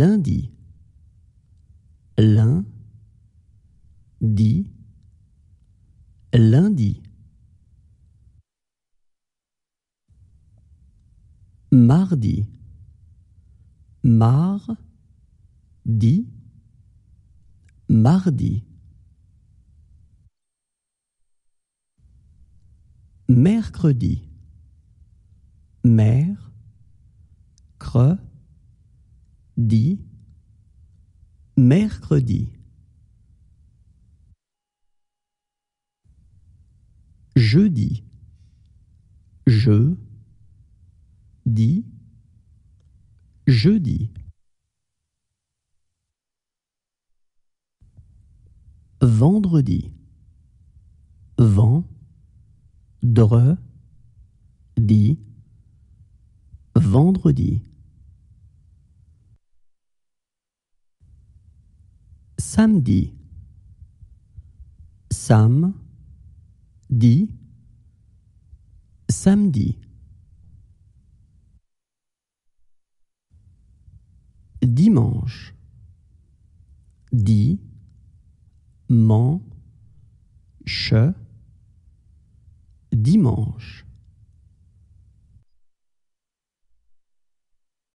lundi, lundi, lundi. Mardi, mardi, mardi. Mercredi, mer, cre, di, mercredi. Jeudi, je, dis, jeudi. Vendredi, vent, dre, di, vendredi. Samedi, sam, di, samedi. Dimanche, di, man, che, dimanche.